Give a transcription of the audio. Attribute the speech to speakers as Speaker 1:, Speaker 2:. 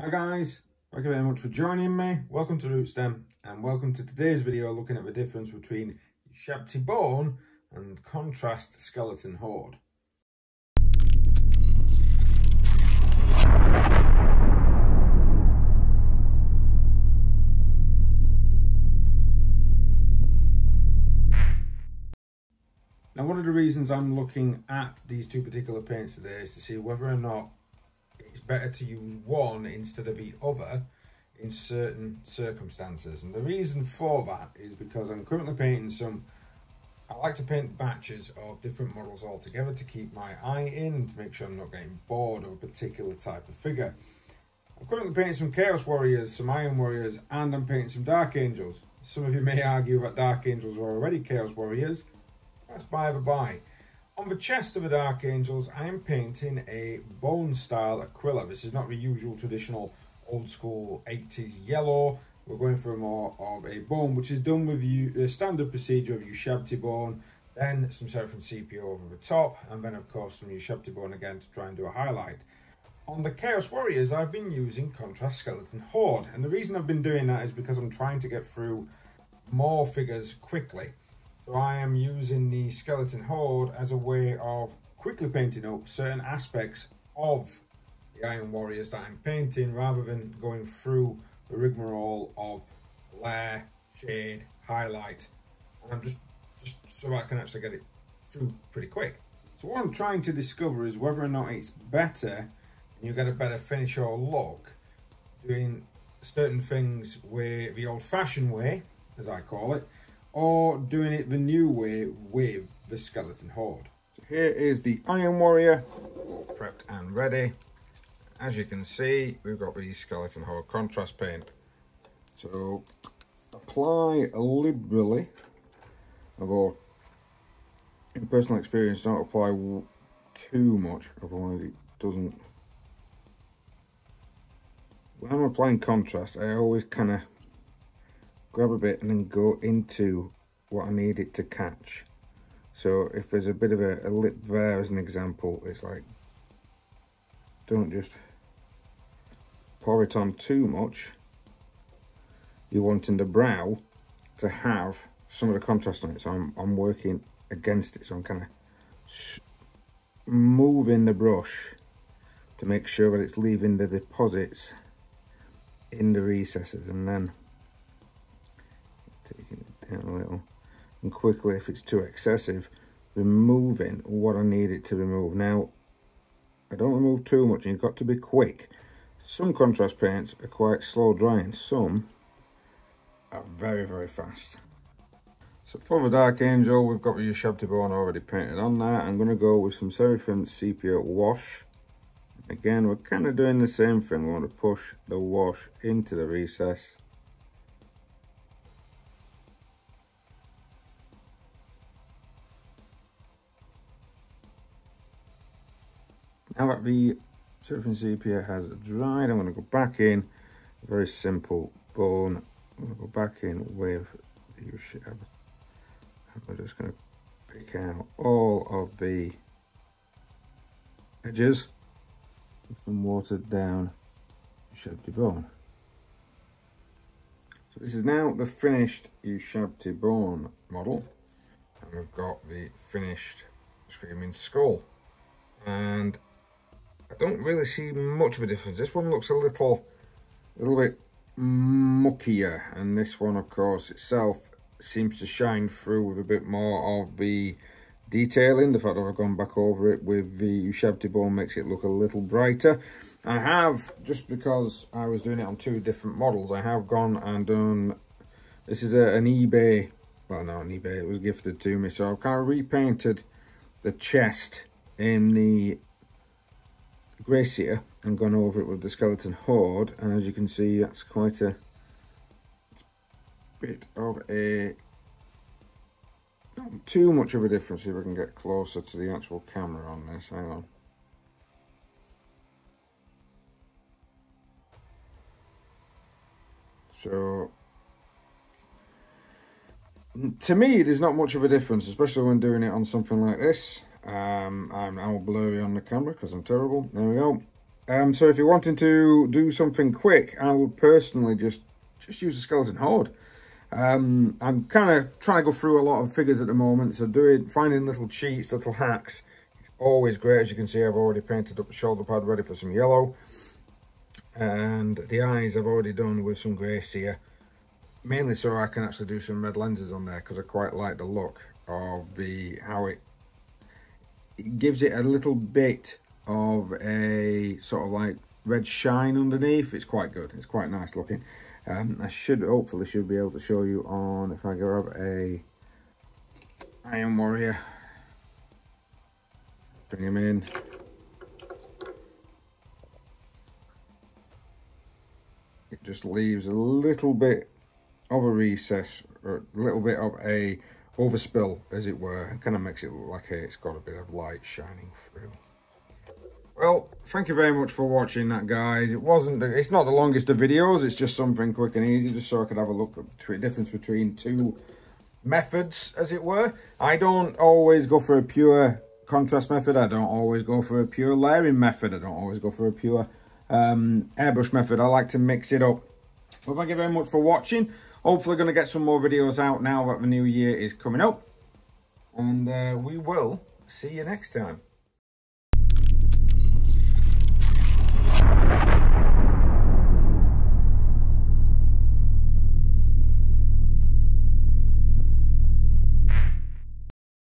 Speaker 1: Hi guys, thank you very much for joining me. Welcome to Rootstem and welcome to today's video looking at the difference between Ushabti Bone and Contrast Skeleton Horde. Now one of the reasons I'm looking at these two particular paints today is to see whether or not better to use one instead of the other in certain circumstances. And the reason for that is because I'm currently painting some, I like to paint batches of different models all together to keep my eye in to make sure I'm not getting bored of a particular type of figure. I'm currently painting some Chaos Warriors, some Iron Warriors, and I'm painting some Dark Angels. Some of you may argue that Dark Angels are already Chaos Warriors. That's by the by. On the chest of the Dark Angels, I am painting a bone style Aquila. This is not the usual traditional old school 80s yellow. We're going for more of a bone, which is done with you, the standard procedure of Ushabti bone, then some Seraphim Sepia over the top, and then of course some Ushabti bone again to try and do a highlight. On the Chaos Warriors, I've been using Contrast Skeleton Horde, and the reason I've been doing that is because I'm trying to get through more figures quickly. So I am using the Skeleton Horde as a way of quickly painting up certain aspects of the Iron Warriors that I'm painting rather than going through the rigmarole of layer, shade, highlight. And I'm just, just so I can actually get it through pretty quick. So what I'm trying to discover is whether or not it's better and you get a better finish or look doing certain things with the old fashioned way, as I call it, or doing it the new way with the Skeleton Horde. So here is the Iron Warrior, prepped and ready. As you can see, we've got the Skeleton Horde contrast paint. So apply liberally, although in personal experience, don't apply too much, otherwise it doesn't. When I'm applying contrast, I always kind of grab a bit and then go into what I need it to catch. So if there's a bit of a, a lip there as an example, it's like, don't just pour it on too much. You're wanting the brow to have some of the contrast on it. So I'm, I'm working against it. So I'm kind of moving the brush to make sure that it's leaving the deposits in the recesses and then taking it down a little. And quickly if it's too excessive removing what I need it to remove. Now I don't remove too much. And you've got to be quick. Some contrast paints are quite slow drying. Some are very very fast. So for the Dark Angel we've got the Ushabti Bone already painted on there I'm going to go with some Seraphim Sepia Wash. Again we're kind of doing the same thing. We want to push the wash into the recess Now that the Seraphim Sepia has dried, I'm going to go back in. Very simple bone. I'm going to go back in with the Ushab. And we're just going to pick out all of the edges some watered down Ushabti bone. So this is now the finished Ushabti bone model. And we've got the finished Screaming Skull. And don't really see much of a difference. This one looks a little, a little bit muckier, and this one, of course, itself seems to shine through with a bit more of the detailing. The fact that I've gone back over it with the Ushabti bone makes it look a little brighter. I have, just because I was doing it on two different models, I have gone and done, this is a, an eBay, well, not an eBay, it was gifted to me, so I've kind of repainted the chest in the Gracia and gone over it with the Skeleton Horde and as you can see that's quite a bit of a not too much of a difference if I can get closer to the actual camera on this, hang on. So, to me there's not much of a difference, especially when doing it on something like this. Um, I'm, I'm blurry on the camera because I'm terrible. There we go. Um, so if you're wanting to do something quick, I would personally just just use the skeleton horde. Um, I'm kind of trying to go through a lot of figures at the moment, so doing finding little cheats, little hacks, it's always great. As you can see, I've already painted up the shoulder pad ready for some yellow, and the eyes I've already done with some grey here, mainly so I can actually do some red lenses on there because I quite like the look of the how it, it gives it a little bit of a sort of like red shine underneath. It's quite good. It's quite nice looking. Um, I should hopefully should be able to show you on if I grab a Iron Warrior. Bring him in. It just leaves a little bit of a recess, or a little bit of a overspill, as it were. Kind of makes it look like it's got a bit of light shining through. Well, thank you very much for watching that, guys. It wasn't, it's not the longest of videos. It's just something quick and easy, just so I could have a look at the difference between two methods, as it were. I don't always go for a pure contrast method. I don't always go for a pure layering method. I don't always go for a pure um, airbrush method. I like to mix it up. Well, thank you very much for watching. Hopefully going to get some more videos out now that the new year is coming up. And uh, we will see you next time.